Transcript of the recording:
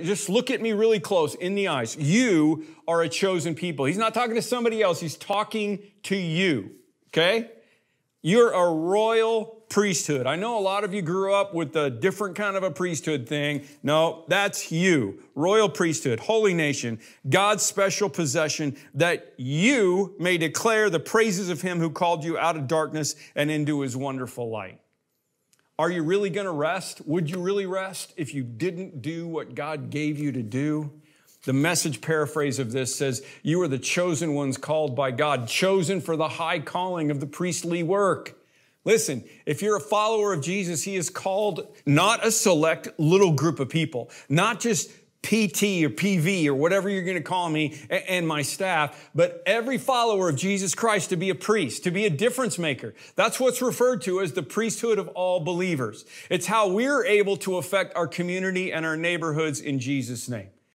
Just look at me really close in the eyes. You are a chosen people. He's not talking to somebody else, he's talking to you. Okay? You're a royal priesthood. I know a lot of you grew up with a different kind of a priesthood thing. No, that's you. Royal priesthood, holy nation, God's special possession that you may declare the praises of him who called you out of darkness and into his wonderful light. Are you really going to rest? Would you really rest if you didn't do what God gave you to do? The message paraphrase of this says, You are the chosen ones called by God, chosen for the high calling of the priestly work. Listen, if you're a follower of Jesus, he is called not a select little group of people, not just PT or PV or whatever you're going to call me and my staff, but every follower of Jesus Christ to be a priest, to be a difference maker. That's what's referred to as the priesthood of all believers. It's how we're able to affect our community and our neighborhoods in Jesus' name.